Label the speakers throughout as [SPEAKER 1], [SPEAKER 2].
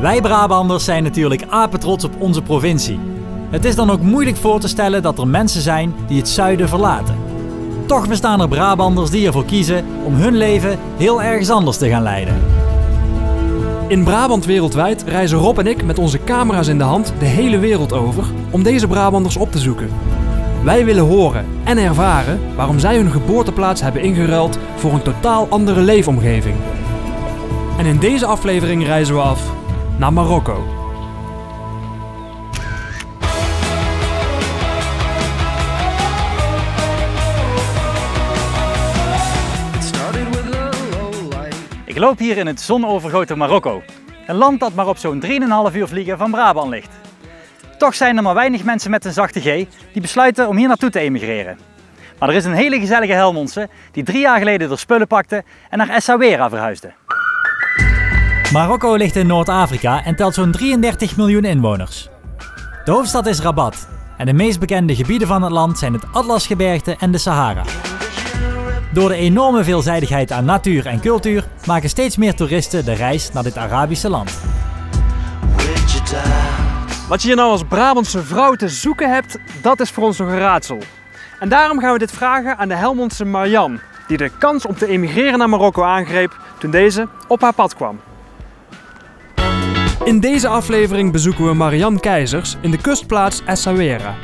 [SPEAKER 1] Wij Brabanders zijn natuurlijk apetrots op onze provincie. Het is dan ook moeilijk voor te stellen dat er mensen zijn die het zuiden verlaten. Toch bestaan er Brabanders die ervoor kiezen om hun leven heel ergens anders te gaan leiden.
[SPEAKER 2] In Brabant wereldwijd reizen Rob en ik met onze camera's in de hand de hele wereld over om deze Brabanders op te zoeken. Wij willen horen en ervaren waarom zij hun geboorteplaats hebben ingeruild voor een totaal andere leefomgeving. En in deze aflevering reizen we af naar Marokko.
[SPEAKER 1] Ik loop hier in het zonovergoten Marokko. Een land dat maar op zo'n 3,5 uur vliegen van Brabant ligt. Toch zijn er maar weinig mensen met een zachte G die besluiten om hier naartoe te emigreren. Maar er is een hele gezellige Helmondse die drie jaar geleden de spullen pakte en naar Essaouira verhuisde. Marokko ligt in Noord-Afrika en telt zo'n 33 miljoen inwoners. De hoofdstad is Rabat en de meest bekende gebieden van het land zijn het Atlasgebergte en de Sahara. Door de enorme veelzijdigheid aan natuur en cultuur maken steeds meer toeristen de reis naar dit Arabische land.
[SPEAKER 2] Wat je hier nou als Brabantse vrouw te zoeken hebt, dat is voor ons nog een raadsel. En daarom gaan we dit vragen aan de Helmondse Marjan, die de kans om te emigreren naar Marokko aangreep toen deze op haar pad kwam. In deze aflevering bezoeken we Marianne Keizers in de kustplaats Essaouira.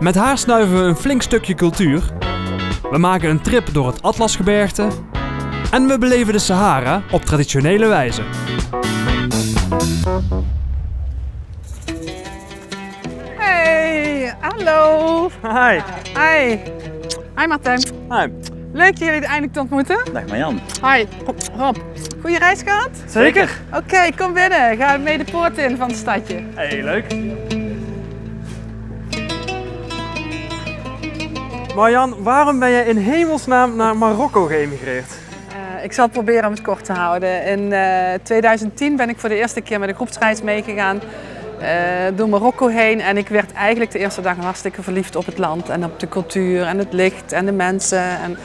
[SPEAKER 2] Met haar snuiven we een flink stukje cultuur. We maken een trip door het Atlasgebergte. En we beleven de Sahara op traditionele wijze.
[SPEAKER 3] Hey, hallo.
[SPEAKER 2] Hi.
[SPEAKER 3] Hi. Hi Martijn.
[SPEAKER 2] Hi.
[SPEAKER 3] Leuk jullie eindelijk te ontmoeten.
[SPEAKER 1] Dag Marjan.
[SPEAKER 3] Hi. Rob, goede reis gehad?
[SPEAKER 2] Zeker?
[SPEAKER 3] Oké, kom binnen. Ga mee de poort in van het stadje.
[SPEAKER 2] Hey, leuk. Marjan, waarom ben je in hemelsnaam naar Marokko geëmigreerd?
[SPEAKER 3] Eh, ik zal proberen om het kort te houden. In eh, 2010 ben ik voor de eerste keer met een groepsreis meegegaan eh, door Marokko heen. En ik werd eigenlijk de eerste dag hartstikke verliefd op het land en op de cultuur en het licht en de mensen. En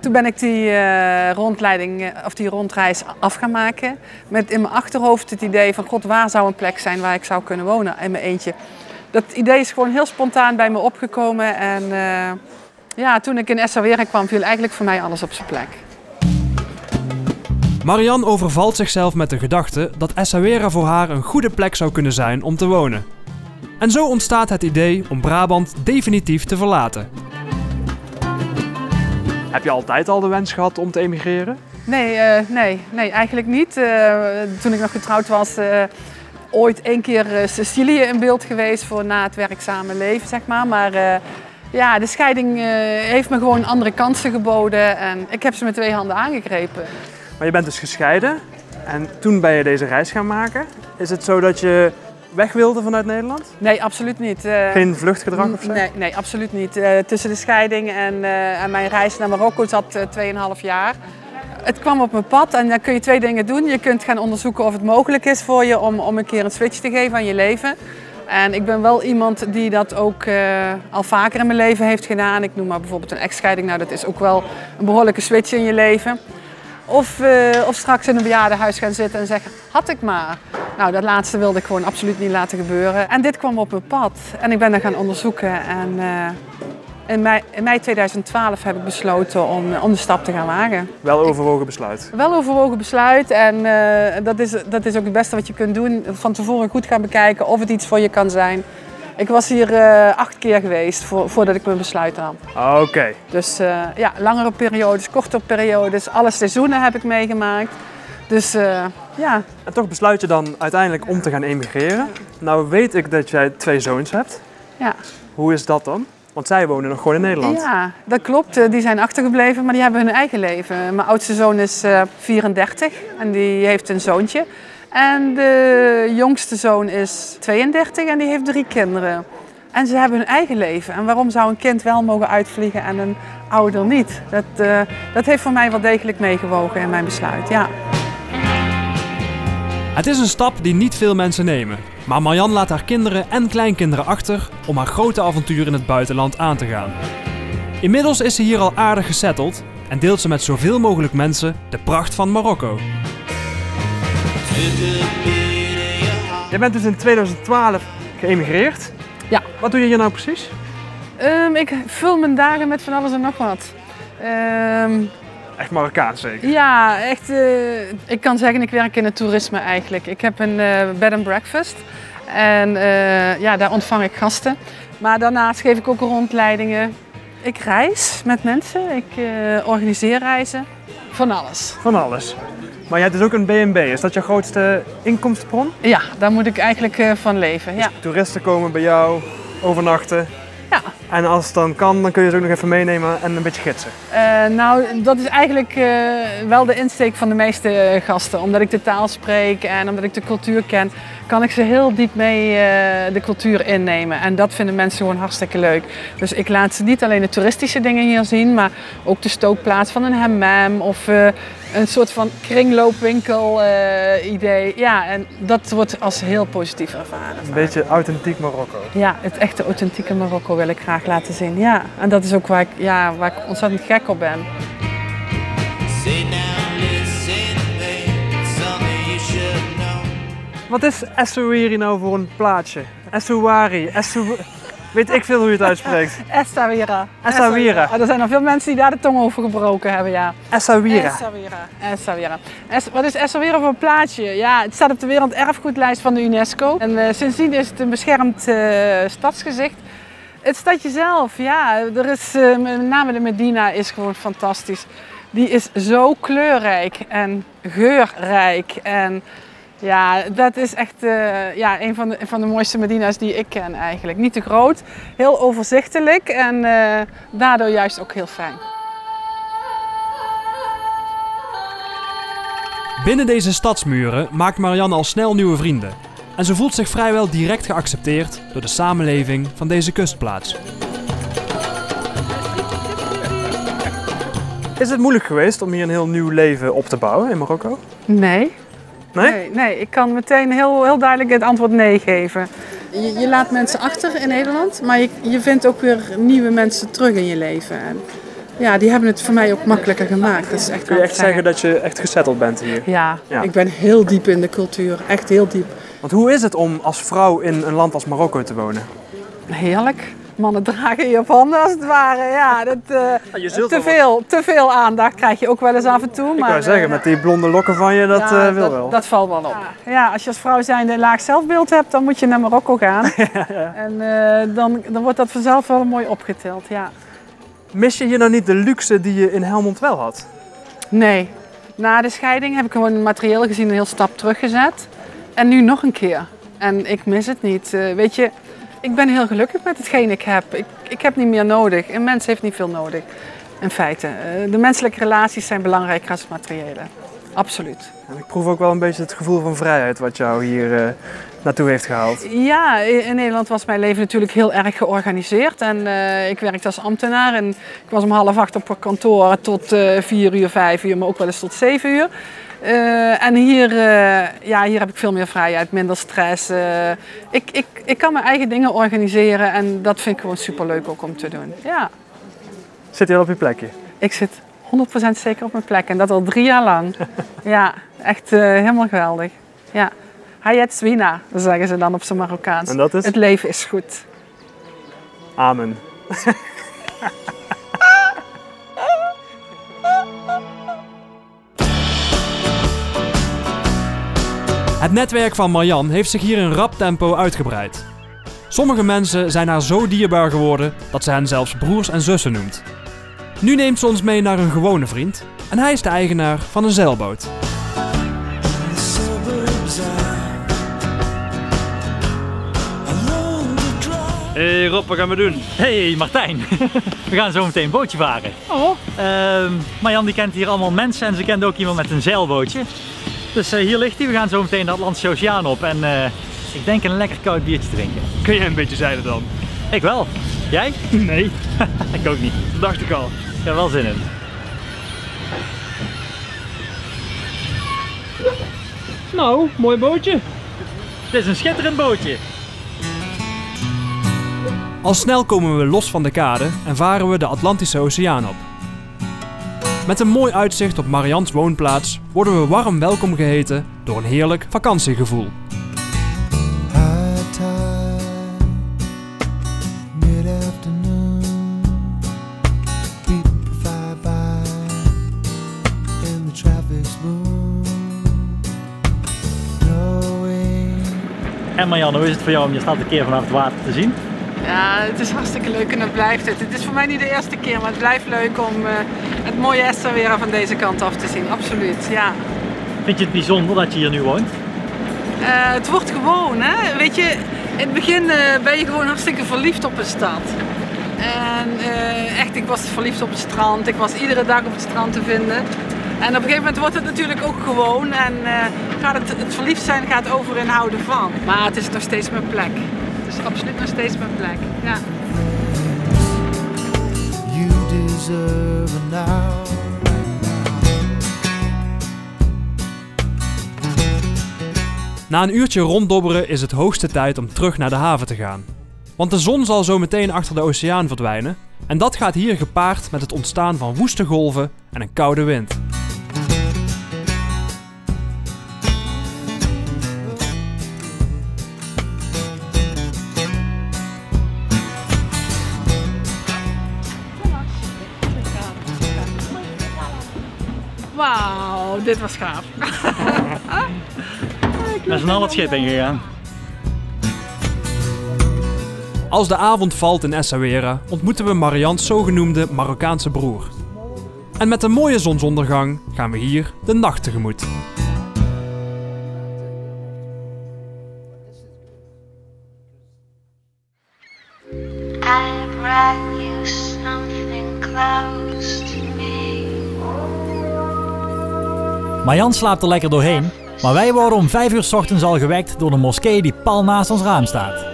[SPEAKER 3] toen ben ik die, eh, rondleiding, eh, of die rondreis af gaan maken. Met in mijn achterhoofd het idee van god, waar zou een plek zijn waar ik zou kunnen wonen in mijn eentje. Dat idee is gewoon heel spontaan bij me opgekomen. En eh, ja, toen ik in Essaouira kwam, viel eigenlijk voor mij alles op zijn plek.
[SPEAKER 2] Marianne overvalt zichzelf met de gedachte dat Essaouira voor haar een goede plek zou kunnen zijn om te wonen. En zo ontstaat het idee om Brabant definitief te verlaten. Heb je altijd al de wens gehad om te emigreren?
[SPEAKER 3] Nee, eh, nee, nee, eigenlijk niet. Eh, toen ik nog getrouwd was, eh, ooit één keer Sicilië in beeld geweest voor na het werkzame leven, zeg maar. Maar ja, de scheiding heeft me gewoon andere kansen geboden en ik heb ze met twee handen aangegrepen.
[SPEAKER 2] Maar je bent dus gescheiden en toen ben je deze reis gaan maken. Is het zo dat je weg wilde vanuit Nederland?
[SPEAKER 3] Nee, absoluut niet. Eh,
[SPEAKER 2] Geen vluchtgedrag of zo?
[SPEAKER 3] Nee, nee absoluut niet. Eh, tussen de scheiding en, eh, en mijn reis naar Marokko zat eh, 2,5 jaar. Het kwam op mijn pad en dan kun je twee dingen doen. Je kunt gaan onderzoeken of het mogelijk is voor je om, om een keer een switch te geven aan je leven. En ik ben wel iemand die dat ook al vaker in mijn leven heeft gedaan. Ik noem maar bijvoorbeeld een echtscheiding. Nou, dat is ook wel een behoorlijke switch in je leven. Of, of straks in een bejaardenhuis gaan zitten en zeggen, had ik maar. Nou, dat laatste wilde ik gewoon absoluut niet laten gebeuren. En dit kwam op mijn pad en ik ben dat gaan onderzoeken. En eh, in, mei, in mei 2012 heb ik besloten om, om de stap te gaan wagen.
[SPEAKER 2] Wel overwogen besluit.
[SPEAKER 3] Wel overwogen besluit en eh, dat, is, dat is ook het beste wat je kunt doen. Van tevoren goed gaan bekijken of het iets voor je kan zijn. Ik was hier eh, acht keer geweest voor, voordat ik mijn besluit nam.
[SPEAKER 2] Oké.
[SPEAKER 3] Dus eh, ja, langere periodes, kortere periodes, alle seizoenen heb ik meegemaakt. Dus eh, ja,
[SPEAKER 2] En toch besluit je dan uiteindelijk om te gaan emigreren. Nou weet ik dat jij twee zoons hebt.
[SPEAKER 3] ja.
[SPEAKER 2] Hoe is dat dan? Want zij wonen nog gewoon in Nederland.
[SPEAKER 3] ja, dat klopt. Eh, Die zijn achtergebleven, maar die hebben hun eigen leven. Mijn oudste zoon is eh, 34 en die heeft een zoontje. En de jongste zoon is 32 en die heeft drie kinderen. En ze hebben hun eigen leven. En waarom zou een kind wel mogen uitvliegen en een ouder niet? Dat, eh, dat heeft voor mij wel degelijk meegewogen in mijn besluit, ja.
[SPEAKER 2] Het is een stap die niet veel mensen nemen. Maar Marjan laat haar kinderen en kleinkinderen achter om haar grote avontuur in het buitenland aan te gaan. Inmiddels is ze hier al aardig gesetteld en deelt ze met zoveel mogelijk mensen de pracht van Marokko. Jij bent dus in 2012 geëmigreerd.
[SPEAKER 3] Ja.
[SPEAKER 2] Wat doe je hier nou precies?
[SPEAKER 3] Ehm, ik vul mijn dagen met van alles en nog wat. Ehm,
[SPEAKER 2] Echt Marokkaans zeker?
[SPEAKER 3] ja, echt. eh, ik kan zeggen, ik werk in het toerisme eigenlijk. Ik heb een eh, bed and breakfast. En eh, ja, daar ontvang ik gasten. Maar daarnaast geef ik ook rondleidingen. Ik reis met mensen. Ik organiseer reizen. Van alles.
[SPEAKER 2] Van alles. Maar je hebt dus ook een B&B. Is dat jouw grootste inkomstenbron?
[SPEAKER 3] Ja, daar moet ik eigenlijk van leven. Ja.
[SPEAKER 2] Toeristen komen bij jou, overnachten.
[SPEAKER 3] Ja.
[SPEAKER 2] En als het dan kan, dan kun je ze ook nog even meenemen en een beetje gidsen.
[SPEAKER 3] Eh, nou, dat is eigenlijk eh, wel de insteek van de meeste eh, gasten. Omdat ik de taal spreek en omdat ik de cultuur ken, kan ik ze heel diep mee de cultuur innemen. En dat vinden mensen gewoon hartstikke leuk. Dus ik laat ze niet alleen de toeristische dingen hier zien, maar ook de stookplaats van een hammam of een soort van kringloopwinkel idee. Ja, en dat wordt als heel positief ervaren.
[SPEAKER 2] Een beetje authentiek Marokko.
[SPEAKER 3] Ja, het echte authentieke Marokko wil ik graag laten zien. Ja, en dat is ook waar ik, ja, waar ik ontzettend gek op ben.
[SPEAKER 2] Wat is Essaouiri nou voor een plaatsje? Essouari, Essou... Weet ik veel hoe je het uitspreekt.
[SPEAKER 3] Essaouira.
[SPEAKER 2] Essaouira.
[SPEAKER 3] Ah, er zijn nog veel mensen die daar de tong over gebroken hebben, ja.
[SPEAKER 2] Essaouira.
[SPEAKER 3] Essaouira. Essaouira. Es- wat is Essaouira voor een plaatsje? Ja, het staat op de werelderfgoedlijst van de UNESCO. En eh, sindsdien is het een beschermd eh, stadsgezicht. Het stadje zelf, ja, er is, eh, met name de Medina is gewoon fantastisch. Die is zo kleurrijk en geurrijk en ja, dat is echt eh, ja, een van de, van de mooiste Medina's die ik ken eigenlijk. Niet te groot, heel overzichtelijk en eh, daardoor juist ook heel fijn.
[SPEAKER 2] Binnen deze stadsmuren maakt Marianne al snel nieuwe vrienden. En ze voelt zich vrijwel direct geaccepteerd door de samenleving van deze kustplaats. Is het moeilijk geweest om hier een heel nieuw leven op te bouwen in Marokko?
[SPEAKER 3] Nee.
[SPEAKER 2] Nee?
[SPEAKER 3] Nee, nee, ik kan meteen heel, heel duidelijk het antwoord nee geven. Je, je laat mensen achter in Nederland, maar je, je vindt ook weer nieuwe mensen terug in je leven. En ja, die hebben het voor mij ook makkelijker gemaakt. Dat is echt
[SPEAKER 2] Kun je echt zeggen dat je echt gezetteld bent hier?
[SPEAKER 3] Ja,
[SPEAKER 2] Ja.
[SPEAKER 3] ik ben heel diep in de cultuur. Echt heel diep.
[SPEAKER 2] Want hoe is het om als vrouw in een land als Marokko te wonen?
[SPEAKER 3] Heerlijk. Mannen dragen je op handen als het ware. Ja, dat, eh,
[SPEAKER 2] je zult
[SPEAKER 3] te, veel, te veel aandacht krijg je ook wel eens af en toe.
[SPEAKER 2] Ik
[SPEAKER 3] maar,
[SPEAKER 2] wou zeggen,
[SPEAKER 3] eh,
[SPEAKER 2] met die blonde lokken van je, dat
[SPEAKER 3] ja,
[SPEAKER 2] eh, wil
[SPEAKER 3] dat,
[SPEAKER 2] wel.
[SPEAKER 3] Dat valt wel op. Ja, als je als vrouw zijnde een laag zelfbeeld hebt, dan moet je naar Marokko gaan. En eh, dan, dan wordt dat vanzelf wel mooi opgetild. Ja.
[SPEAKER 2] Mis je hier nou niet de luxe die je in Helmond wel had?
[SPEAKER 3] Nee, na de scheiding heb ik gewoon materieel gezien een heel stap teruggezet. En nu nog een keer. En ik mis het niet. Eh, weet je, ik ben heel gelukkig met hetgeen ik heb. Ik, ik heb niet meer nodig. Een mens heeft niet veel nodig. In feite. Eh, de menselijke relaties zijn belangrijker als het materiële. Absoluut.
[SPEAKER 2] En ik proef ook wel een beetje het gevoel van vrijheid wat jou hier eh, naartoe heeft gehaald.
[SPEAKER 3] Ja, in Nederland was mijn leven natuurlijk heel erg georganiseerd. En ik werkte als ambtenaar en ik was om half acht op kantoor tot vier uur, vijf uur, maar ook wel eens tot zeven uur. Eh, en hier, eh, ja, hier heb ik veel meer vrijheid, minder stress. eh. ik, ik, ik kan mijn eigen dingen organiseren en dat vind ik gewoon superleuk ook om te doen. Ja,
[SPEAKER 2] Zit je al op je plekje?
[SPEAKER 3] ik zit 100% zeker op mijn plek en dat al drie jaar lang. ja, echt helemaal geweldig. Ja. Hayat Swina, zeggen ze dan op zijn Marokkaans.
[SPEAKER 2] En dat is?
[SPEAKER 3] Het leven is goed.
[SPEAKER 2] Amen. Het netwerk van Marjan heeft zich hier in rap tempo uitgebreid. Sommige mensen zijn haar zo dierbaar geworden dat ze hen zelfs broers en zussen noemt. Nu neemt ze ons mee naar een gewone vriend en hij is de eigenaar van een zeilboot.
[SPEAKER 1] Hey Rob, wat gaan we doen? Hey Martijn, we gaan zo meteen een bootje varen.
[SPEAKER 3] Oh,
[SPEAKER 1] Ehm Marjan die kent hier allemaal mensen en ze kent ook iemand met een zeilbootje. Dus eh, hier ligt hij, we gaan zo meteen de Atlantische Oceaan op en eh, ik denk een lekker koud biertje drinken.
[SPEAKER 2] Kun jij een beetje zeilen dan?
[SPEAKER 1] Ik wel. Jij?
[SPEAKER 2] Nee,
[SPEAKER 1] Ik ook niet.
[SPEAKER 2] dat dacht ik al.
[SPEAKER 1] Ik heb wel zin in.
[SPEAKER 2] Nou, mooi bootje.
[SPEAKER 1] Het is een schitterend bootje.
[SPEAKER 2] Al snel komen we los van de kade en varen we de Atlantische Oceaan op. Met een mooi uitzicht op Marians woonplaats worden we warm welkom geheten door een heerlijk vakantiegevoel.
[SPEAKER 1] En Marianne, hoe is het voor jou om je stad een keer vanaf het water te zien?
[SPEAKER 3] Ja, het is hartstikke leuk en dat blijft het. Het is voor mij niet de eerste keer, maar het blijft leuk om eh, het mooie Essaouira van deze kant af te zien. Absoluut, ja.
[SPEAKER 1] Vind je het bijzonder dat je hier nu woont?
[SPEAKER 3] Eh, het wordt gewoon, hè. Weet je, in het begin eh, ben je gewoon hartstikke verliefd op een stad. En eh, echt, ik was verliefd op het strand. Ik was iedere dag op het strand te vinden. En op een gegeven moment wordt het natuurlijk ook gewoon. En gaat het, het verliefd zijn gaat over in houden van. Maar het is nog steeds mijn plek. Het is absoluut nog steeds mijn plek. Ja.
[SPEAKER 4] Deserve an hour.
[SPEAKER 2] Na een uurtje ronddobberen is het hoogste tijd om terug naar de haven te gaan. Want de zon zal zo meteen achter de oceaan verdwijnen. En dat gaat hier gepaard met het ontstaan van woeste golven en een koude wind.
[SPEAKER 3] Dit was gaaf.
[SPEAKER 1] Met z'n allen het schip ingegaan.
[SPEAKER 2] Als de avond valt in Essaouira ontmoeten we Marians zogenoemde Marokkaanse broer. En met een mooie zonsondergang gaan we hier de nacht tegemoet.
[SPEAKER 5] I brought you something close
[SPEAKER 1] Marjan slaapt er lekker doorheen, maar wij worden om 5 uur 's ochtends al gewekt door de moskee die pal naast ons raam staat.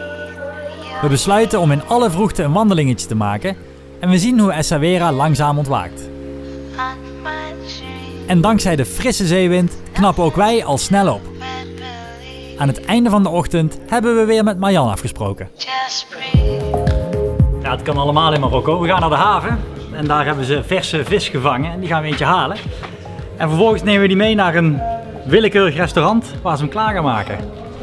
[SPEAKER 1] We besluiten om in alle vroegte een wandelingetje te maken en we zien hoe Essaouira langzaam ontwaakt. En dankzij de frisse zeewind knappen ook wij al snel op. Aan het einde van de ochtend hebben we weer met Marjan afgesproken. Ja, het kan allemaal in Marokko. We gaan naar de haven en daar hebben ze verse vis gevangen en die gaan we eentje halen. En vervolgens nemen we die mee naar een willekeurig restaurant waar ze hem klaar gaan maken.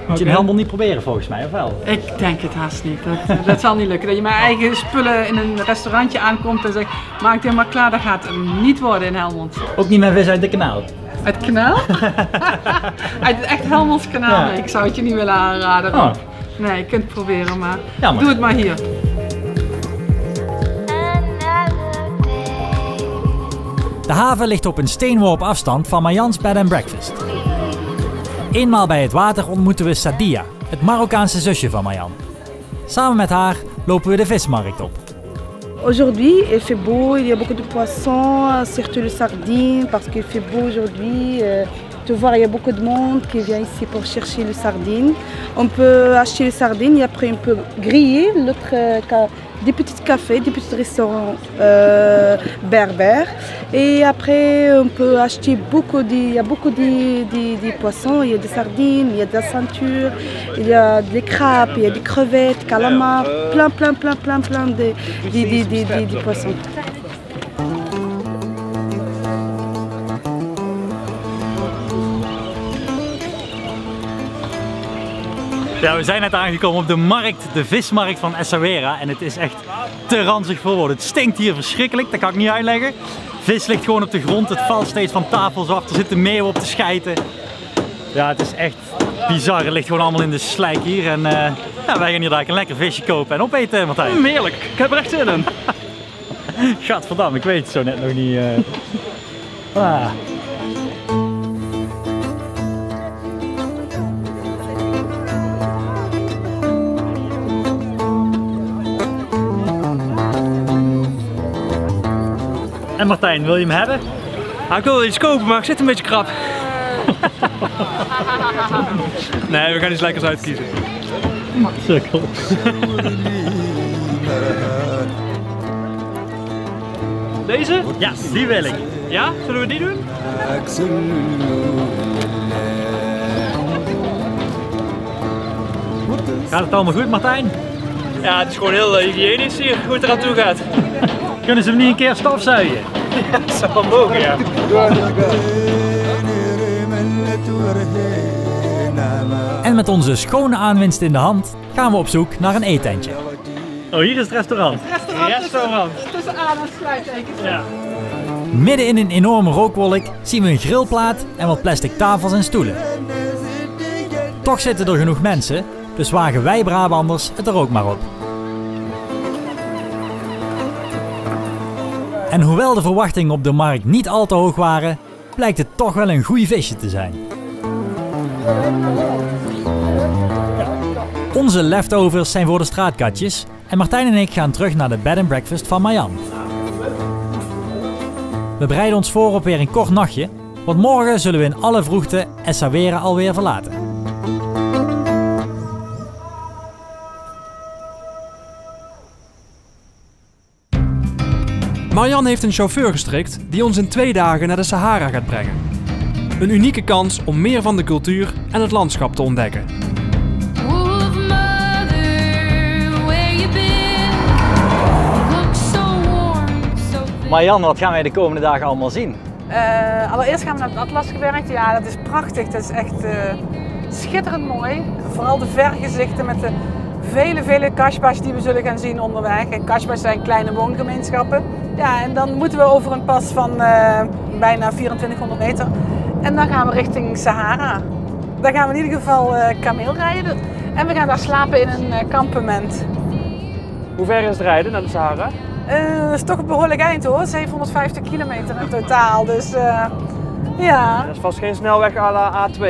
[SPEAKER 1] Moet je in Helmond niet proberen volgens mij, of wel?
[SPEAKER 3] Ik denk het haast niet. Dat, dat zal niet lukken. Dat je met eigen spullen in een restaurantje aankomt en zegt, maak dit maar klaar. Dat gaat hem niet worden in Helmond.
[SPEAKER 1] Ook niet met vis uit de kanaal.
[SPEAKER 3] Het kanaal? Uit het echt Helmonds kanaal.
[SPEAKER 1] Ja.
[SPEAKER 3] Ik zou het je niet willen aanraden.
[SPEAKER 1] Oh.
[SPEAKER 3] Nee, je kunt het proberen, maar
[SPEAKER 1] Jammer.
[SPEAKER 3] doe het maar hier.
[SPEAKER 1] De haven ligt op een steenworp afstand van Marjans Bed and Breakfast. Eenmaal bij het water ontmoeten we Sadia, het Marokkaanse zusje van Marjan. Samen met haar lopen we de vismarkt op.
[SPEAKER 6] Aujourd'hui, il fait beau, il y a beaucoup de poissons, surtout les sardines, parce qu'il fait beau aujourd'hui. Tu vois, il y a beaucoup de monde qui vient ici pour chercher les sardines. On peut acheter les sardines et après on peut griller l'autre, euh, des petits cafés, des petits restaurants euh, berbères. Et après, on peut acheter beaucoup de, il y a beaucoup de, de- de poissons, il y a des sardines, il y a de la ceinture, il y a des crabes, il y a des crevettes, calamars, plein, plein, plein, plein, plein de- de poissons.
[SPEAKER 1] Ja, we zijn net aangekomen op de markt, de vismarkt van Essaouira. En het is echt te ranzig voor woorden. Het stinkt hier verschrikkelijk, dat kan ik niet uitleggen. Vis ligt gewoon op de grond, het valt steeds van tafels af. Er zitten meeuwen op te schijten. Ja, het is echt bizar. Het ligt gewoon allemaal in de slijk hier. En eh, ja, wij gaan hier daar een lekker visje kopen en opeten, Martijn.
[SPEAKER 2] Heerlijk, ik heb er echt zin in.
[SPEAKER 1] Gadverdamme, ik weet het zo net nog niet. eh. Ah. En Martijn, wil je hem hebben?
[SPEAKER 2] Ah, ik wil wel iets kopen, maar ik zit een beetje krap. nee, we gaan iets lekkers uitkiezen.
[SPEAKER 1] Sukkel.
[SPEAKER 2] Deze?
[SPEAKER 1] Ja, die wil ik.
[SPEAKER 2] Ja? Zullen we die doen?
[SPEAKER 1] Gaat het allemaal goed, Martijn?
[SPEAKER 2] Ja, het is gewoon heel eh, hygiënisch hier, hoe het eraan toe gaat.
[SPEAKER 1] Kunnen ze hem niet een keer stofzuigen?
[SPEAKER 2] Dat zou wel mogen, ja.
[SPEAKER 1] En met onze schone aanwinst in de hand gaan we op zoek naar een eetentje. Oh, hier is het restaurant.
[SPEAKER 3] Restaurant. Tussen aan- en sluittekens.
[SPEAKER 1] Ja. Midden in een enorme rookwolk zien we een grillplaat en wat plastic tafels en stoelen. Toch zitten er genoeg mensen, dus Dus wagen wij Brabanders het er ook maar op. En hoewel de verwachtingen op de markt niet al te hoog waren, blijkt het toch wel een goeie visje te zijn. Onze leftovers zijn voor de straatkatjes en Martijn en ik gaan terug naar de bed and breakfast van Marjan. We bereiden ons voor op weer een kort nachtje, want morgen zullen we in alle vroegte Essaouira alweer verlaten.
[SPEAKER 2] Marian heeft een chauffeur gestrikt die ons in twee dagen naar de Sahara gaat brengen. Een unieke kans om meer van de cultuur en het landschap te ontdekken.
[SPEAKER 1] Marjan, wat gaan wij de komende dagen allemaal zien?
[SPEAKER 3] Eh, allereerst gaan we naar het Atlasgebergte. Ja, dat is prachtig. Dat is echt eh, schitterend mooi. Vooral de vergezichten met de vele, vele kashbas die we zullen gaan zien onderweg. En kashbas zijn kleine woongemeenschappen. Ja, en dan moeten we over een pas van eh, bijna 2400 meter. En dan gaan we richting Sahara. Daar gaan we in ieder geval eh kameel rijden. En we gaan daar slapen in een eh, kampement.
[SPEAKER 2] Hoe ver is het rijden naar de Sahara?
[SPEAKER 3] Dat is toch een behoorlijk eind hoor. 750 kilometer in totaal. Dus ja.
[SPEAKER 2] is vast geen snelweg à la A2.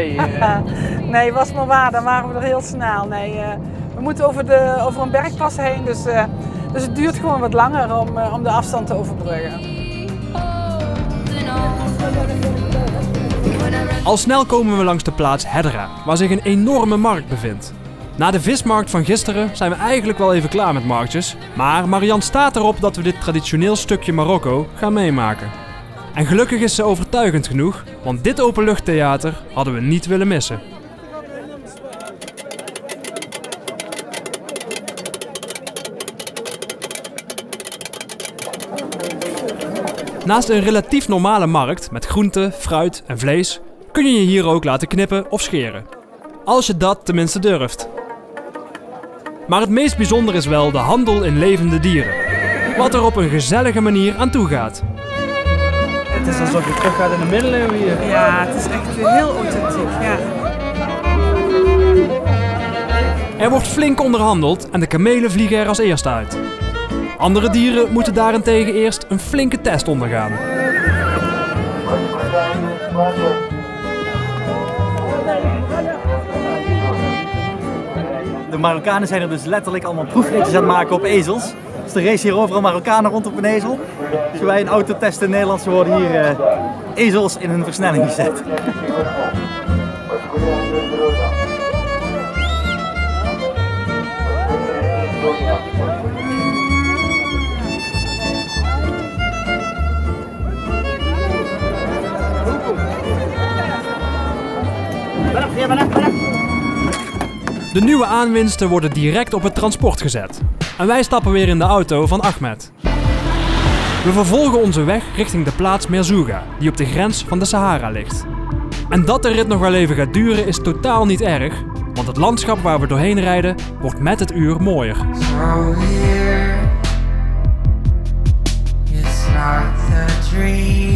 [SPEAKER 3] nee, was maar waar. Dan waren we er heel snel. Nee, we moeten over, de, over een bergpas heen. Dus, eh, dus het duurt gewoon wat langer om, eh, om de afstand te overbruggen.
[SPEAKER 2] Al snel komen we langs de plaats Hedera, waar zich een enorme markt bevindt. Na de vismarkt van gisteren zijn we eigenlijk wel even klaar met marktjes, maar Marian staat erop dat we dit traditioneel stukje Marokko gaan meemaken. En gelukkig is ze overtuigend genoeg, want dit openluchttheater hadden we niet willen missen. Naast een relatief normale markt met groenten, fruit en vlees kun je je hier ook laten knippen of scheren. Als je dat tenminste durft. Maar het meest bijzonder is wel de handel in levende dieren. Wat er op een gezellige manier aan toe gaat.
[SPEAKER 7] Het is alsof je terug gaat in de middeleeuwen hier.
[SPEAKER 3] Ja, het is echt heel authentiek. Ja.
[SPEAKER 2] Er wordt flink onderhandeld en de kamelen vliegen er als eerste uit. Andere dieren moeten daarentegen eerst een flinke test ondergaan.
[SPEAKER 1] De Marokkanen zijn er dus letterlijk allemaal proefritjes aan het maken op ezels. Dus er race hier overal Marokkanen rond op een ezel. Als wij een auto testen in Nederland, ze worden hier eh, ezels in hun versnelling gezet.
[SPEAKER 2] De nieuwe aanwinsten worden direct op het transport gezet. En wij stappen weer in de auto van Ahmed. We vervolgen onze weg richting de plaats Merzouga, die op de grens van de Sahara ligt. En dat de rit nog wel even gaat duren is totaal niet erg, want het landschap waar we doorheen rijden wordt met het uur mooier.
[SPEAKER 8] It's not the dream,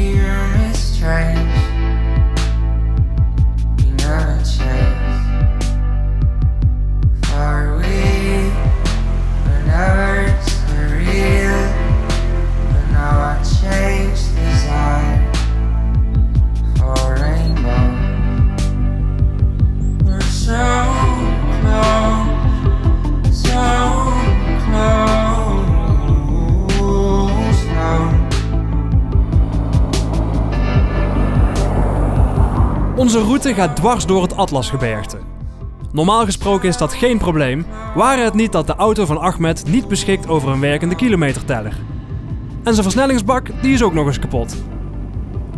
[SPEAKER 2] Onze route gaat dwars door het Atlasgebergte. Normaal gesproken is dat geen probleem, ware het niet dat de auto van Ahmed niet beschikt over een werkende kilometerteller. En zijn versnellingsbak die is ook nog eens kapot.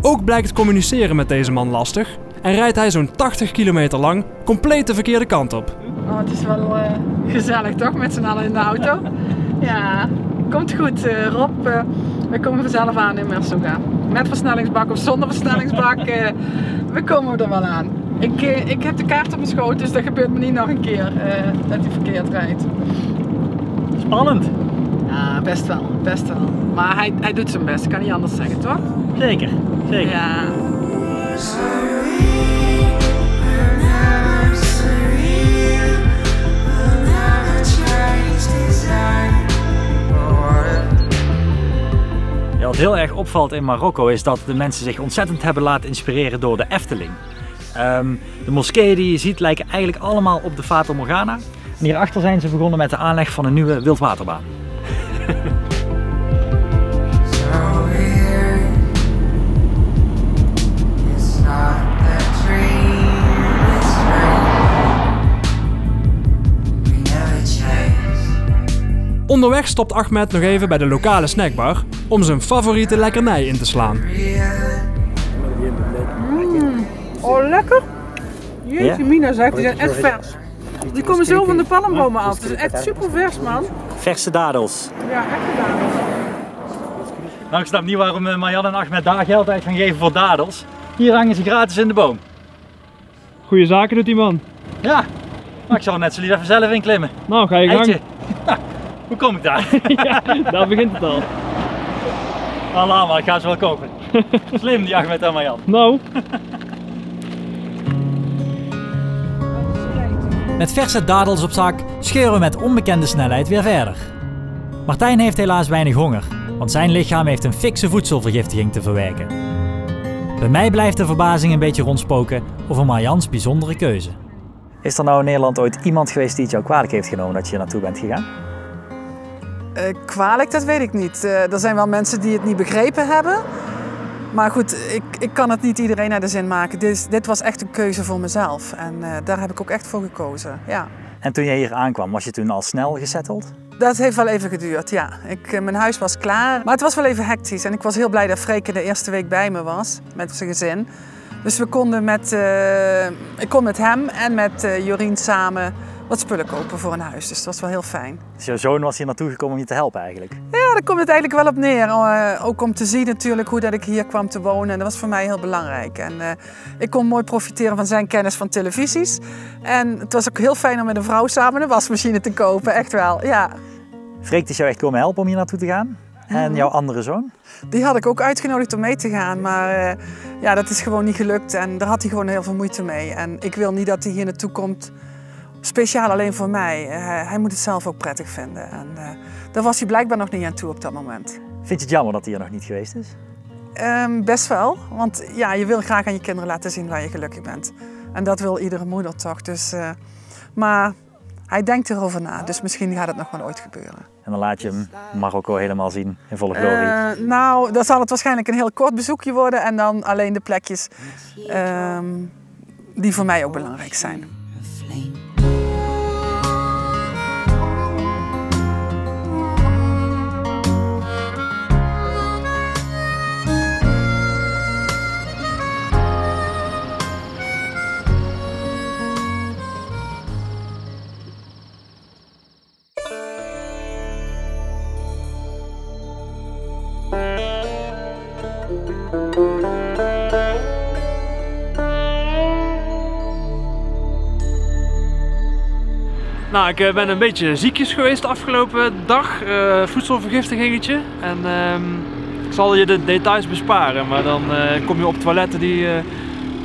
[SPEAKER 2] Ook blijkt communiceren met deze man lastig en rijdt hij zo'n 80 kilometer lang compleet de verkeerde kant op.
[SPEAKER 3] Oh, het is wel eh, gezellig toch, met z'n allen in de auto. Ja, komt goed eh, Rob. eh, we komen vanzelf aan in Merzouga met versnellingsbak of zonder versnellingsbak. Eh, we komen er wel aan. Ik, eh, ik heb de kaart op mijn schoot, dus dat gebeurt me niet nog een keer eh, dat hij verkeerd rijdt.
[SPEAKER 1] Spannend.
[SPEAKER 3] Ja, best wel, best wel. Maar hij, hij doet zijn best, kan niet anders zeggen, toch?
[SPEAKER 1] Zeker, zeker.
[SPEAKER 3] Ja.
[SPEAKER 8] We're never surreal.
[SPEAKER 1] opvalt in Marokko is dat de mensen zich ontzettend hebben laten inspireren door de Efteling. Ehm, de moskeeën die je ziet lijken eigenlijk allemaal op de Fata Morgana. En hierachter zijn ze begonnen met de aanleg van een nieuwe wildwaterbaan.
[SPEAKER 2] Onderweg stopt Ahmed nog even bij de lokale snackbar om zijn favoriete lekkernij in te slaan.
[SPEAKER 3] Oh, lekker. Jeetje? Mina zegt, die zijn echt vers. Die komen zo van de palmbomen af. Het is echt super vers, man.
[SPEAKER 1] Verse dadels.
[SPEAKER 3] Ja, echt gedaan.
[SPEAKER 1] Nou, ik snap niet waarom eh, Marjan en Ahmed daar geld uit gaan geven voor dadels. Hier hangen ze gratis in de boom.
[SPEAKER 2] Goeie zaken doet die man.
[SPEAKER 1] Ja, maar ik zal er net zo lief even zelf in klimmen.
[SPEAKER 2] Nou, ga je
[SPEAKER 1] Eitje. Nou, hoe kom ik daar?
[SPEAKER 2] Daar begint het al.
[SPEAKER 1] Allah, maar ik ga ze wel kopen. Slim die Ahmed en Marjan.
[SPEAKER 2] Nou,
[SPEAKER 1] Met verse dadels op zak scheuren we met onbekende snelheid weer verder. Martijn heeft helaas weinig honger, want zijn lichaam heeft een fikse voedselvergiftiging te verwerken. Bij mij blijft de verbazing een beetje rondspoken over Marjans bijzondere keuze. Is er nou in Nederland ooit iemand geweest die het jou kwalijk heeft genomen dat je hier naartoe bent gegaan?
[SPEAKER 3] Eh, kwalijk, dat weet ik niet. Eh, er zijn wel mensen die het niet begrepen hebben. Maar goed, ik, ik kan het niet iedereen naar de zin maken. Dit, is- dit was echt een keuze voor mezelf. En eh, daar heb ik ook echt voor gekozen. Ja.
[SPEAKER 1] En toen jij hier aankwam, was je toen al snel gesetteld?
[SPEAKER 3] Dat heeft wel even geduurd, ja. Ik, mijn huis was klaar. Maar het was wel even hectisch. En ik was heel blij dat Freke de eerste week bij me was. Met zijn gezin. Dus we konden met, ik kon met hem en met Jorien samen wat spullen kopen voor een huis. Dus dat was wel heel fijn.
[SPEAKER 1] Dus jouw zoon was hier naartoe gekomen om je te helpen eigenlijk.
[SPEAKER 3] Ja, daar komt het eigenlijk wel op neer. Eh, ook om te zien natuurlijk hoe dat ik hier kwam te wonen. En dat was voor mij heel belangrijk. En eh, ik kon mooi profiteren van zijn kennis van televisies. En het was ook heel fijn om met een vrouw samen een wasmachine te kopen. Echt wel, ja.
[SPEAKER 1] Freek is jou echt komen helpen om hier naartoe te gaan? En jouw andere zoon?
[SPEAKER 3] Die had ik ook uitgenodigd om mee te gaan. Maar eh, ja, dat is gewoon niet gelukt. En daar had hij gewoon heel veel moeite mee. En ik wil niet dat hij hier naartoe komt speciaal alleen voor mij. Eh, hij moet het zelf ook prettig vinden. En eh, daar was hij blijkbaar nog niet aan toe op dat moment.
[SPEAKER 1] Vind je het jammer dat hij hier nog niet geweest is?
[SPEAKER 3] Ehm, best wel, want ja, je wil graag aan je kinderen laten zien waar je gelukkig bent. En dat wil iedere moeder toch. Dus, eh, maar hij denkt erover na, dus misschien gaat het nog wel ooit gebeuren.
[SPEAKER 1] En dan laat je hem Marokko helemaal zien in volle glorie.
[SPEAKER 3] Nou, dan zal het waarschijnlijk een heel kort bezoekje worden en dan alleen de plekjes ehm, die voor mij ook belangrijk zijn.
[SPEAKER 2] Nou, ik eh, ben een beetje ziekjes geweest de afgelopen dag. eh voedselvergiftigingetje. En ehm, ik zal je de details besparen. Maar dan eh, kom je op toiletten die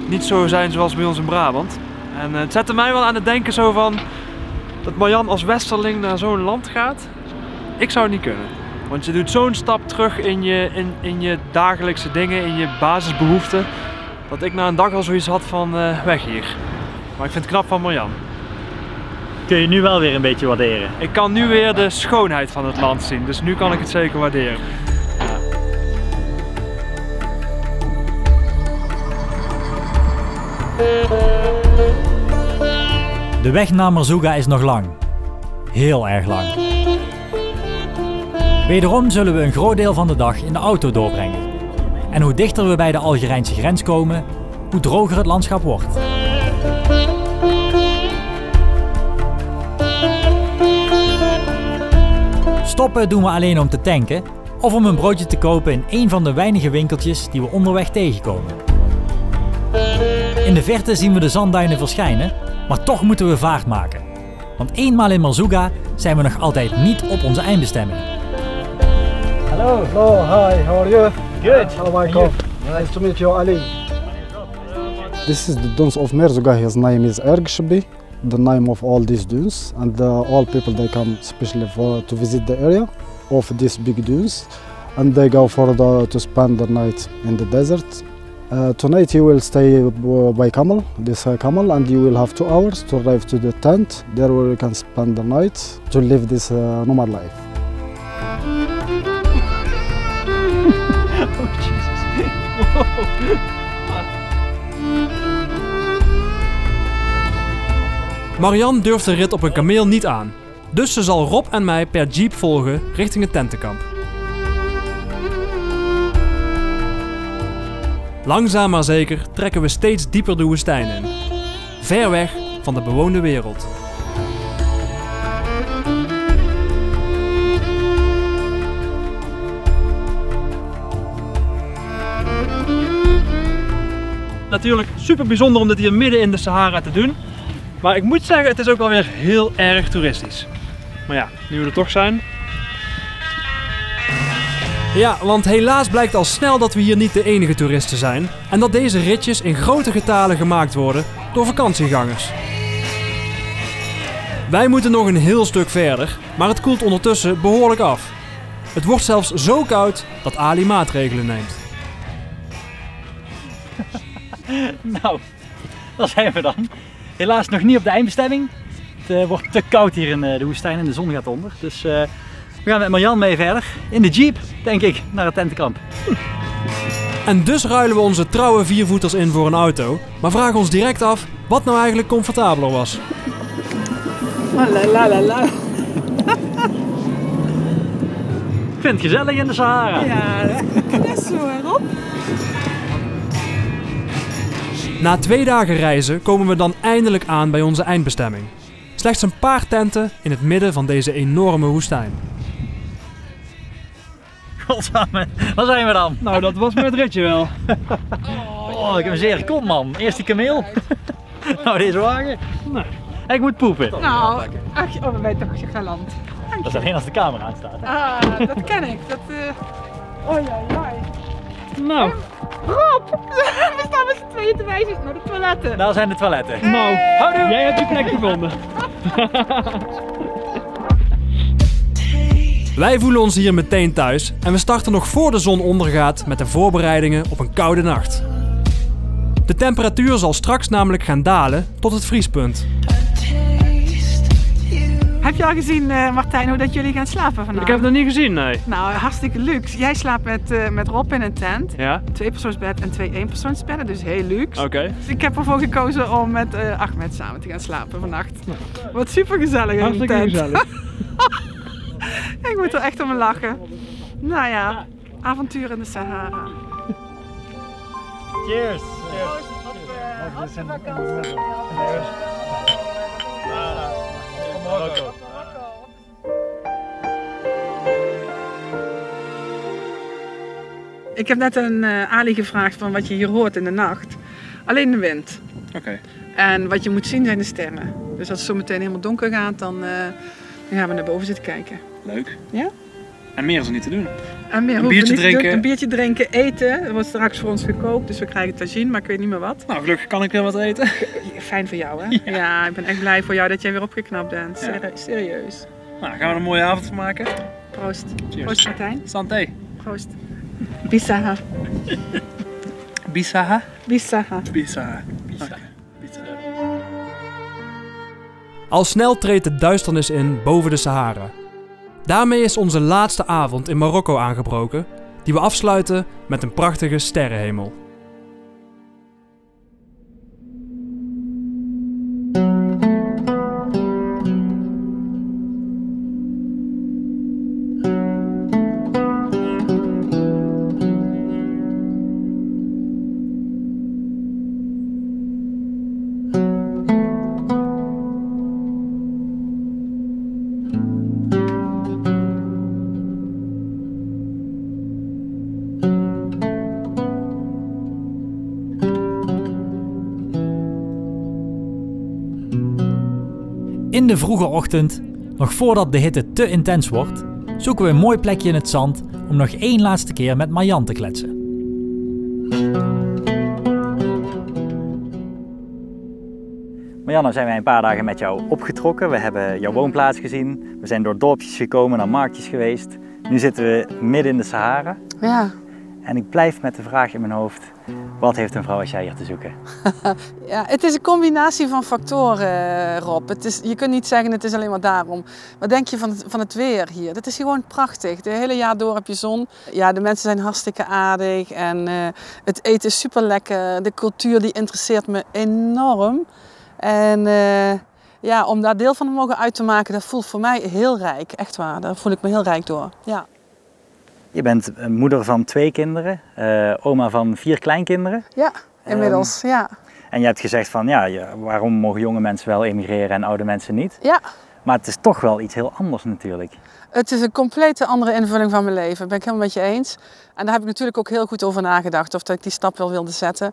[SPEAKER 2] niet zo zijn zoals bij ons in Brabant. En het zette mij wel aan het denken zo van... Dat Marjan als westerling naar zo'n land gaat. Ik zou het niet kunnen. Want je doet zo'n stap terug in je, in, in je dagelijkse dingen, in je basisbehoeften. Dat ik na een dag al zoiets had van weg hier. Maar ik vind het knap van Marjan.
[SPEAKER 1] Kun je nu wel weer een beetje waarderen?
[SPEAKER 2] Ik kan nu weer de schoonheid van het land zien, dus nu kan ik het zeker waarderen.
[SPEAKER 1] De weg naar Marzouga is nog lang. Heel erg lang. Wederom zullen we een groot deel van de dag in de auto doorbrengen. En hoe dichter we bij de Algerijnse grens komen, hoe droger het landschap wordt. Stoppen doen we alleen om te tanken of om een broodje te kopen in een van de weinige winkeltjes die we onderweg tegenkomen. In de verte zien we de zandduinen verschijnen, maar toch moeten we vaart maken. Want eenmaal in Marzouga zijn we nog altijd niet op onze eindbestemming.
[SPEAKER 7] Hello. Hello. Hi. How are you? Good. Hello, Michael. Nice to meet you, Ali.
[SPEAKER 9] This is the dunes of Merzouga. His name is Ergshabi, the name of all these dunes, and uh, all people they come especially for to visit the area of these big dunes. and they go for the, to spend the night in the desert. Uh, tonight you will stay uh, by camel, this uh, camel, and you will have two hours to arrive to the tent. There where you can spend the night to live this uh, nomad life.
[SPEAKER 1] Oh, Jesus.
[SPEAKER 2] Marianne durft de rit op een kameel niet aan. Dus ze zal Rob en mij per jeep volgen richting het tentenkamp. Langzaam maar zeker trekken we steeds dieper de woestijn in. Ver weg van de bewoonde wereld.
[SPEAKER 10] Natuurlijk super bijzonder om dit hier midden in de Sahara te doen. Maar ik moet zeggen, het is ook wel weer heel erg toeristisch. Maar ja, nu we er toch zijn.
[SPEAKER 2] Ja, want helaas blijkt al snel dat we hier niet de enige toeristen zijn. En dat deze ritjes in grote getalen gemaakt worden door vakantiegangers. Wij moeten nog een heel stuk verder, maar het koelt ondertussen behoorlijk af. Het wordt zelfs zo koud dat Ali maatregelen neemt.
[SPEAKER 1] Nou, daar zijn we dan. Helaas nog niet op de eindbestemming. Het eh, wordt te koud hier in eh, de woestijn en de zon gaat onder. Dus eh, we gaan met Marjan mee verder. In de jeep, denk ik, naar het tentenkamp.
[SPEAKER 2] En dus ruilen we onze trouwe viervoeters in voor een auto, maar vragen ons direct af wat nou eigenlijk comfortabeler was.
[SPEAKER 3] Oh, la la la la.
[SPEAKER 1] Ik vind het gezellig in de Sahara.
[SPEAKER 3] Ja, dat is zo erop.
[SPEAKER 2] Na twee dagen reizen komen we dan eindelijk aan bij onze eindbestemming. Slechts een paar tenten in het midden van deze enorme woestijn.
[SPEAKER 1] Godsamme, waar zijn we dan?
[SPEAKER 10] Nou, dat was met ritje wel.
[SPEAKER 1] Oh, ik heb een zeer kom man. Eerst die kameel. nou, deze wagen. Ik moet poepen.
[SPEAKER 3] Nou, ach, oh, we zijn toch galant.
[SPEAKER 1] Dat is alleen als de camera aanstaat. hè?
[SPEAKER 3] Ah, dat ken ik. Dat, eh Oei, oei, oei.
[SPEAKER 10] Nou,
[SPEAKER 3] Rob, we staan met z'n tweeën te wijzen naar de toiletten.
[SPEAKER 1] Daar zijn de toiletten.
[SPEAKER 10] nou,
[SPEAKER 1] Houdoe.
[SPEAKER 10] jij hebt je plek gevonden.
[SPEAKER 2] Wij voelen ons hier meteen thuis en we starten nog voor de zon ondergaat met de voorbereidingen op een koude nacht. De temperatuur zal straks namelijk gaan dalen tot het vriespunt.
[SPEAKER 3] Heb je al gezien, eh, Martijn, hoe dat jullie gaan slapen vanavond?
[SPEAKER 10] Ik heb het nog niet gezien, nee.
[SPEAKER 3] Nou, hartstikke luxe. Jij slaapt met, eh, met Rob in een tent.
[SPEAKER 10] Ja?
[SPEAKER 3] Twee persoonsbed en twee eenpersoonsbedden, dus heel luxe.
[SPEAKER 10] Oké.
[SPEAKER 3] Dus ik heb ervoor gekozen om met eh, Ahmed samen te gaan slapen vannacht. Wat super gezellig in de
[SPEAKER 10] Hartstikke
[SPEAKER 3] tent.
[SPEAKER 10] gezellig.
[SPEAKER 3] ik moet er echt om lachen. Nou ja, avontuur in de Sahara.
[SPEAKER 1] Cheers.
[SPEAKER 3] Ik heb net een eh, Ali gevraagd van wat je hier hoort in de nacht. Alleen de wind.
[SPEAKER 10] Oké.
[SPEAKER 3] En wat je moet zien zijn de sterren. Dus als het zo meteen helemaal donker gaat, dan, eh, dan gaan we naar boven zitten kijken.
[SPEAKER 10] Leuk.
[SPEAKER 3] Ja?
[SPEAKER 10] En meer is er niet te doen.
[SPEAKER 3] En meer
[SPEAKER 10] Een biertje
[SPEAKER 3] doen.
[SPEAKER 10] drinken.
[SPEAKER 3] Een biertje drinken, eten. Er wordt straks voor ons gekookt, dus we krijgen zien, maar ik weet niet meer wat.
[SPEAKER 10] Nou, gelukkig kan ik weer wat eten.
[SPEAKER 3] Fijn voor jou, hè? Ja, ik ben echt blij voor jou dat jij weer opgeknapt bent.
[SPEAKER 10] Ja.
[SPEAKER 3] Serieus.
[SPEAKER 10] Nou, gaan we er een mooie avond van maken.
[SPEAKER 3] Proost.
[SPEAKER 10] Cheers.
[SPEAKER 3] Proost, Martijn.
[SPEAKER 10] Santé.
[SPEAKER 3] Proost. Bisaha.
[SPEAKER 10] Bisaha?
[SPEAKER 3] Bisaha.
[SPEAKER 10] Bisaha.
[SPEAKER 2] Al snel treedt de duisternis in boven de Sahara. Daarmee is onze laatste avond in Marokko aangebroken, die we afsluiten met een prachtige sterrenhemel.
[SPEAKER 1] Vroege ochtend, nog voordat de hitte te intens wordt, zoeken we een mooi plekje in het zand om nog één laatste keer met Marjan te kletsen. Marianne, zijn wij een paar dagen met jou opgetrokken. We hebben jouw woonplaats gezien. We zijn door dorpjes gekomen, naar marktjes geweest. Nu zitten we midden in de Sahara.
[SPEAKER 3] Ja.
[SPEAKER 1] En ik blijf met de vraag in mijn hoofd: wat heeft een vrouw als jij hier te zoeken?
[SPEAKER 3] Ja, het is een combinatie van factoren, Rob. Het is, je kunt niet zeggen het is alleen maar daarom. Wat denk je van het, van het weer hier? Het is gewoon prachtig. De hele jaar door heb je zon. Ja, de mensen zijn hartstikke aardig en eh, het eten is super lekker. De cultuur die interesseert me enorm. En eh, ja, om daar deel van te mogen uit te maken, dat voelt voor mij heel rijk. Echt waar, daar voel ik me heel rijk door. Ja.
[SPEAKER 1] Je bent moeder van twee kinderen, eh, oma van vier kleinkinderen.
[SPEAKER 3] Ja, inmiddels, ja.
[SPEAKER 1] En je hebt gezegd van ja, je- waarom mogen jonge mensen wel emigreren en oude mensen niet?
[SPEAKER 3] Ja,
[SPEAKER 1] Maar het is toch wel iets heel anders natuurlijk.
[SPEAKER 3] het is een complete andere invulling van mijn leven. Dat ben ik helemaal met je eens. En daar heb ik natuurlijk ook heel goed over nagedacht of dat ik die stap wel wilde zetten.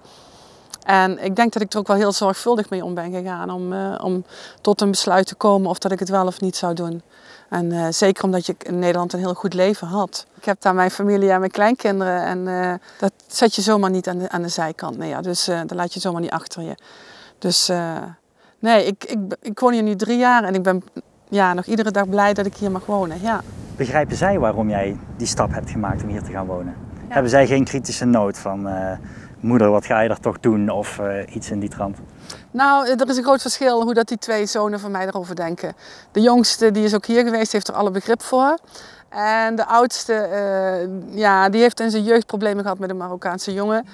[SPEAKER 3] En ik denk dat ik er ook wel heel zorgvuldig mee om ben gegaan om, eh, om tot een besluit te komen of dat ik het wel of niet zou doen. En eh, zeker omdat je in Nederland een heel goed leven had. Ik heb daar mijn familie en mijn kleinkinderen en eh, dat zet je zomaar niet aan de, aan de zijkant neer. Dus eh dat laat je zomaar niet achter je. Dus nee, ik, ik, ik woon hier nu drie jaar en ik ben ja, nog iedere dag blij dat ik hier mag wonen. Ja.
[SPEAKER 1] Begrijpen zij waarom jij die stap hebt gemaakt om hier te gaan wonen? Hebben zij geen kritische noot van moeder, wat ga je er toch doen of iets in die trant?
[SPEAKER 3] Nou, er is een groot verschil hoe dat die twee zonen van mij erover denken. De jongste, die is ook hier geweest, heeft er alle begrip voor. En de oudste, eh, ja, die heeft in zijn jeugd problemen gehad met een Marokkaanse jongen.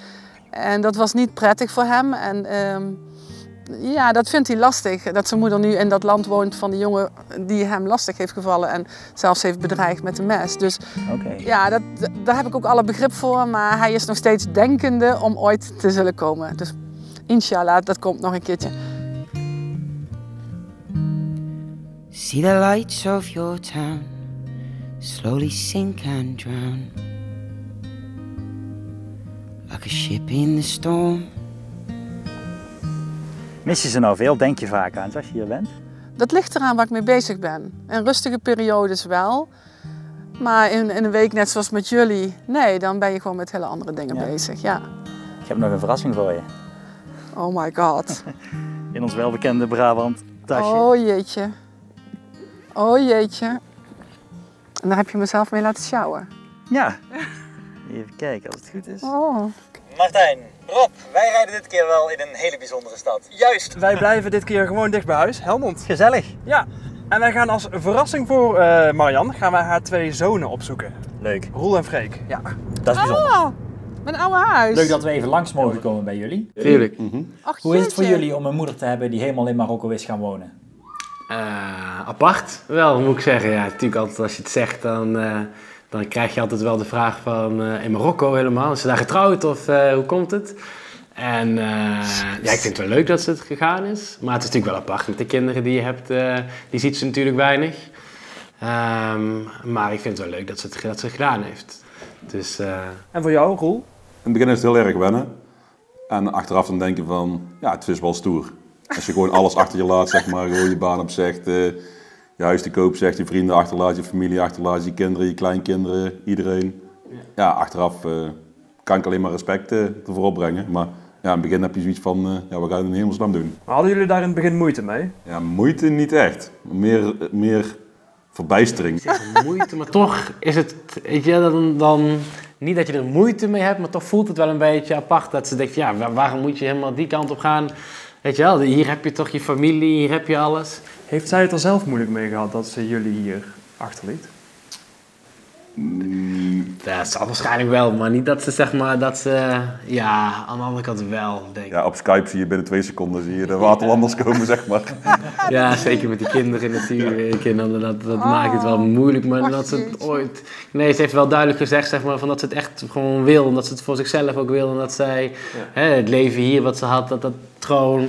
[SPEAKER 3] En dat was niet prettig voor hem. En ehm, ja, dat vindt hij lastig. Dat zijn moeder nu in dat land woont van die jongen die hem lastig heeft gevallen. En zelfs heeft bedreigd met een mes. Dus ja, dat, daar heb ik ook alle begrip voor. Maar hij is nog steeds denkende om ooit te zullen komen. Dus inshallah, dat komt nog een keertje.
[SPEAKER 8] See the lights of your town slowly sink and drown like a ship in the storm.
[SPEAKER 1] Mis je ze nou veel? Denk je vaak aan ze als je hier bent?
[SPEAKER 3] Dat ligt eraan waar ik mee bezig ben. In rustige periodes wel. Maar in, in een week net zoals met jullie, nee, dan ben je gewoon met hele andere dingen
[SPEAKER 1] Ja.
[SPEAKER 3] bezig. Ja.
[SPEAKER 1] Ik heb nog een verrassing voor je.
[SPEAKER 3] Oh my god.
[SPEAKER 1] In ons welbekende Brabant tasje.
[SPEAKER 3] Oh jeetje. Oh jeetje. En daar heb je mezelf mee laten sjouwen.
[SPEAKER 1] Ja. Even kijken als het goed is.
[SPEAKER 3] Oh.
[SPEAKER 1] Martijn, Rob, wij rijden dit keer wel in een hele bijzondere stad. Juist.
[SPEAKER 10] Wij blijven dit keer gewoon dicht bij huis, Helmond.
[SPEAKER 1] Gezellig.
[SPEAKER 10] Ja, en wij gaan als verrassing voor eh Marianne gaan wij haar twee zonen opzoeken.
[SPEAKER 1] Leuk.
[SPEAKER 10] Roel en Freek. Ja.
[SPEAKER 1] Dat is bijzonder.
[SPEAKER 3] Oh, mijn oude huis.
[SPEAKER 1] Leuk dat we even langs mogen komen bij jullie.
[SPEAKER 11] Tuurlijk.
[SPEAKER 3] Ach,
[SPEAKER 1] Hoe is het voor
[SPEAKER 3] jeetje.
[SPEAKER 1] jullie om een moeder te hebben die helemaal in Marokko is gaan wonen?
[SPEAKER 11] Eh, apart wel, moet ik zeggen. Ja, natuurlijk altijd als je het zegt, dan, eh, dan krijg je altijd wel de vraag van eh, in Marokko helemaal. Is ze daar getrouwd of eh, hoe komt het? En eh, ja, ik vind het wel leuk dat ze het gegaan is. Maar het is natuurlijk wel apart met de kinderen die je hebt. eh, die ziet ze natuurlijk weinig. Ehm, maar ik vind het wel leuk dat ze het, dat ze het gedaan heeft. Dus, eh,
[SPEAKER 10] En voor jou, Roel?
[SPEAKER 12] In het begin is het heel erg wennen. En achteraf dan denk je van, ja, het is wel stoer. Als je gewoon alles achter je laat, zeg maar, gewoon je baan opzegt, eh je huis te koop zegt, je vrienden achterlaat, je familie achterlaat, je kinderen, je kleinkinderen, iedereen. Ja, achteraf eh, kan ik alleen maar respect eh, ervoor opbrengen. Maar ja, in het begin heb je zoiets van, eh, ja, wat ga je in hemelsnaam doen?
[SPEAKER 10] Maar hadden jullie daar in het begin moeite mee?
[SPEAKER 12] Ja, moeite niet echt. Meer, meer verbijstering.
[SPEAKER 11] moeite, maar toch is het, weet je, dan, dan niet dat je er moeite mee hebt, maar toch voelt het wel een beetje apart dat ze denkt, ja, waar- waarom moet je helemaal die kant op gaan? Weet je wel, hier heb je toch je familie, hier heb je alles.
[SPEAKER 10] Heeft zij het er zelf moeilijk mee gehad dat ze jullie hier achterliet?
[SPEAKER 11] Dat zal waarschijnlijk wel, maar niet dat ze zeg maar, dat ze, ja, aan de andere kant wel, denk ik.
[SPEAKER 12] Ja, op Skype zie je binnen twee seconden zie je de waterlanders komen, zeg maar.
[SPEAKER 11] Ja, zeker met die kinderen natuurlijk. En dan, dat, dat maakt het wel moeilijk. Maar dat ze het ooit. Nee, ze heeft wel duidelijk gezegd zeg maar, van dat ze het echt gewoon wil. En dat ze het voor zichzelf ook wil. En dat zij hè, het leven hier wat ze had, dat dat gewoon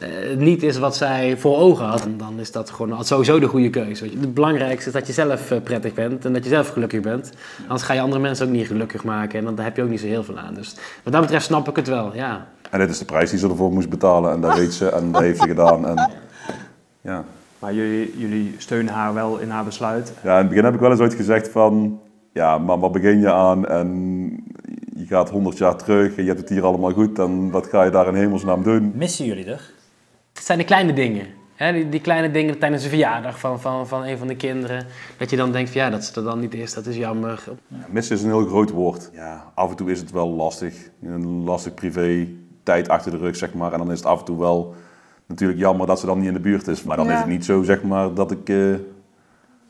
[SPEAKER 11] eh, niet is wat zij voor ogen had. En dan is dat gewoon sowieso de goede keuze. Weet je. Het belangrijkste is dat je zelf eh, prettig bent en dat je zelf gelukkig bent. Anders ga je andere mensen ook niet gelukkig maken. En dan daar heb je ook niet zo heel veel aan. Dus wat dat betreft snap ik het wel, ja.
[SPEAKER 12] En dit is de prijs die ze ervoor moest betalen. En dat weet ze en dat heeft ze gedaan. En, ja.
[SPEAKER 10] Maar jullie, jullie steunen haar wel in haar besluit.
[SPEAKER 12] Ja, in het begin heb ik wel eens ooit gezegd van... Ja, maar wat begin je aan? En je gaat 100 jaar terug en je hebt het hier allemaal goed. En wat ga je daar in hemelsnaam doen?
[SPEAKER 1] Missen jullie er?
[SPEAKER 11] het zijn de kleine dingen. Hè? Die, die kleine dingen tijdens de verjaardag van, van, van een van de kinderen. Dat je dan denkt, van, ja, dat ze er dan niet is, dat is jammer.
[SPEAKER 12] Ja, missen is een heel groot woord. Ja, af en toe is het wel lastig. Een lastig privé tijd achter de rug, zeg maar. En dan is het af en toe wel natuurlijk jammer dat ze dan niet in de buurt is. Maar dan
[SPEAKER 3] Ja.
[SPEAKER 12] is het niet zo, zeg maar, dat ik eh,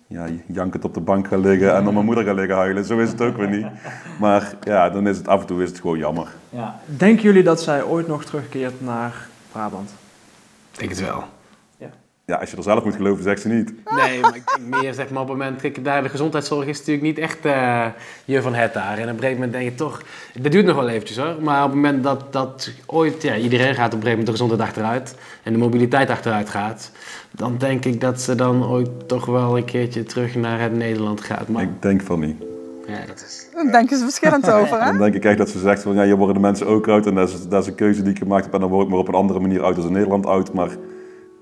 [SPEAKER 12] ja, jankend op de bank ga liggen en dan mijn moeder ga liggen huilen. Zo is het ook weer niet. Maar ja, dan is het af en toe is het gewoon jammer.
[SPEAKER 2] Ja. Denken jullie dat zij ooit nog terugkeert naar Brabant?
[SPEAKER 11] Ik denk het wel.
[SPEAKER 12] Ja, als je er zelf moet geloven, zegt ze niet.
[SPEAKER 11] Nee, maar ik denk meer zeg maar op het moment, kijk, daar de gezondheidszorg is natuurlijk niet echt eh, je van het daar. En op een gegeven moment denk je toch, dat duurt nog wel eventjes hoor. Maar op het moment dat, dat ooit, ja, iedereen gaat op een gegeven moment de gezondheid achteruit en de mobiliteit achteruit gaat, dan denk ik dat ze dan ooit toch wel een keertje terug naar het Nederland gaat. Maar
[SPEAKER 12] Ik denk van niet.
[SPEAKER 11] ja, dat is...
[SPEAKER 3] Daar denken ze verschillend over, hè?
[SPEAKER 12] Dan denk ik echt dat ze zegt van ja, hier worden de mensen ook oud en dat is, dat is een keuze die ik gemaakt heb en dan word ik maar op een andere manier oud als in Nederland oud. Maar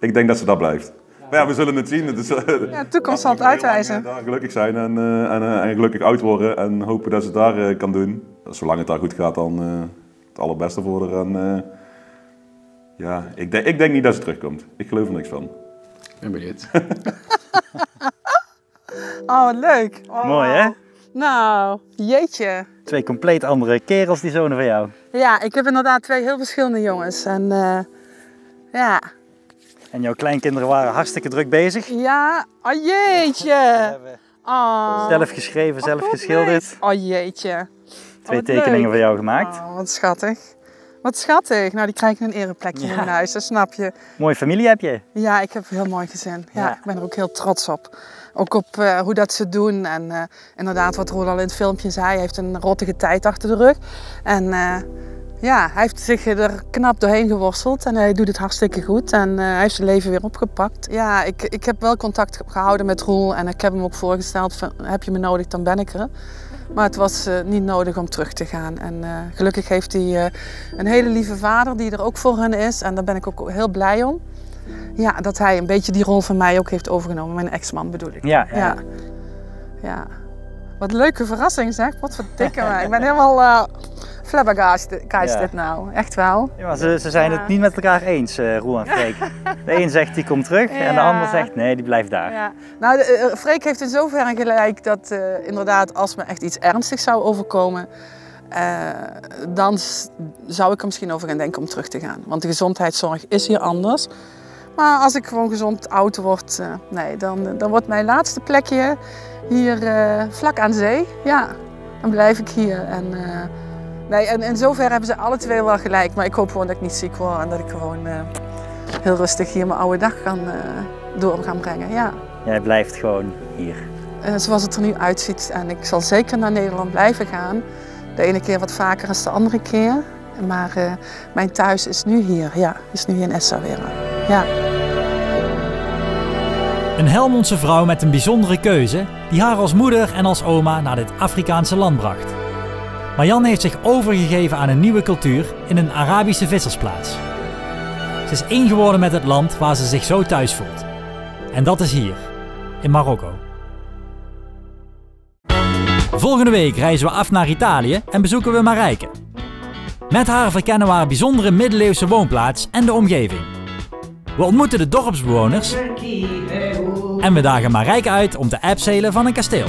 [SPEAKER 12] ik denk dat ze dat blijft. Maar ja, we zullen het zien. Het is, eh,
[SPEAKER 3] Ja, de toekomst zal het uitwijzen.
[SPEAKER 12] daar gelukkig zijn en, eh, en, eh, en gelukkig oud worden en hopen dat ze het daar eh, kan doen. Zolang het daar goed gaat, dan eh, het allerbeste voor haar. En, eh, ja, ik, denk- ik denk niet dat ze terugkomt. Ik geloof er niks van.
[SPEAKER 11] Ik ben benieuwd.
[SPEAKER 3] Oh, wat leuk. Oh.
[SPEAKER 1] Mooi hè?
[SPEAKER 3] Nou, jeetje.
[SPEAKER 1] Twee compleet andere kerels, die zonen van jou.
[SPEAKER 3] Ja, ik heb inderdaad twee heel verschillende jongens. En eh, ja.
[SPEAKER 1] En jouw kleinkinderen waren hartstikke druk bezig.
[SPEAKER 3] Ja, oh jeetje. Oh.
[SPEAKER 1] Zelf geschreven, zelf geschilderd.
[SPEAKER 3] Oh jeetje.
[SPEAKER 1] Twee tekeningen
[SPEAKER 3] leuk.
[SPEAKER 1] voor jou gemaakt.
[SPEAKER 3] Oh, wat schattig. Wat schattig. Nou, die krijgen een ereplekje in
[SPEAKER 1] Ja.
[SPEAKER 3] mijn huis, dat snap je.
[SPEAKER 1] Mooie familie heb je.
[SPEAKER 3] Ja, ik heb een heel mooi gezin. Ja,
[SPEAKER 1] Ja.
[SPEAKER 3] ik ben er ook heel trots op. Ook op eh, hoe dat ze doen. En eh, inderdaad, wat Roel al in het filmpje zei, hij heeft een rottige tijd achter de rug. En eh, ja, hij heeft zich er knap doorheen geworsteld en hij doet het hartstikke goed. En eh, hij heeft zijn leven weer opgepakt. Ja, ik, ik heb wel contact gehouden met Roel en ik heb hem ook voorgesteld van, heb je me nodig, dan ben ik er. Maar het was eh, niet nodig om terug te gaan. En eh, gelukkig heeft hij een hele lieve vader die er ook voor hen is. En daar ben ik ook heel blij om. Ja, dat hij een beetje die rol van mij ook heeft overgenomen. Mijn ex-man bedoel ik.
[SPEAKER 1] Ja, ja.
[SPEAKER 3] ja. Ja. Wat een leuke verrassing zeg. Wat verdikken me. Ik ben helemaal uh, flabbergasted
[SPEAKER 1] Ja.
[SPEAKER 3] dit nou. Echt wel.
[SPEAKER 1] Ja, maar ze, ze zijn
[SPEAKER 3] Ja.
[SPEAKER 1] het niet met elkaar eens, eh, Roel en Freek. De een zegt die komt terug en de ander zegt nee, die blijft daar.
[SPEAKER 3] Ja. Nou, de, eh, Freek heeft in zoverre gelijk dat eh, inderdaad als me echt iets ernstigs zou overkomen, eh, dan zou ik er misschien over gaan denken om terug te gaan. Want de gezondheidszorg is hier anders. Maar als ik gewoon gezond oud word, eh, nee, dan, dan wordt mijn laatste plekje hier eh, vlak aan zee. Ja, dan blijf ik hier. En, eh, nee, en in zoverre hebben ze alle twee wel gelijk. Maar ik hoop gewoon dat ik niet ziek word en dat ik gewoon eh, heel rustig hier mijn oude dag kan eh, door gaan brengen. Ja.
[SPEAKER 1] Jij blijft gewoon hier.
[SPEAKER 3] Eh, zoals het er nu uitziet. En ik zal zeker naar Nederland blijven gaan. De ene keer wat vaker dan de andere keer. Maar eh, mijn thuis is nu hier. Ja, is nu hier in Essaouira. Ja.
[SPEAKER 13] Een Helmondse vrouw met een bijzondere keuze die haar als moeder en als oma naar dit Afrikaanse land bracht. Marjan heeft zich overgegeven aan een nieuwe cultuur in een Arabische vissersplaats. Ze is één geworden met het land waar ze zich zo thuis voelt. En dat is hier, in Marokko. Volgende week reizen we af naar Italië en bezoeken we Marijke. Met haar verkennen we haar bijzondere middeleeuwse woonplaats en de omgeving. We ontmoeten de dorpsbewoners en we dagen Marijke uit om te abseilen van een kasteel.